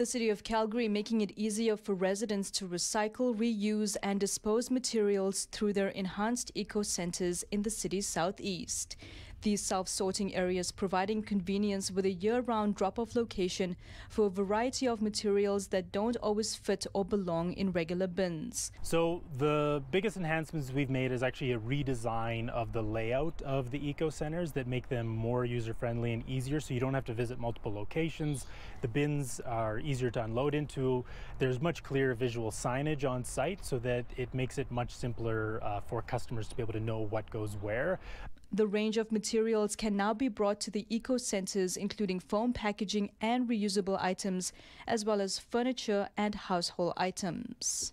The City of Calgary making it easier for residents to recycle, reuse, and dispose materials through their enhanced eco centers in the city's southeast. These self sorting areas providing convenience with a year round drop off location for a variety of materials that don't always fit or belong in regular bins. So, the biggest enhancements we've made is actually a redesign of the layout of the eco centers that make them more user friendly and easier so you don't have to visit multiple locations. The bins are easier to unload into. There's much clearer visual signage on site so that it makes it much simpler uh, for customers to be able to know what goes where. The range of materials can now be brought to the eco centers, including foam packaging and reusable items, as well as furniture and household items.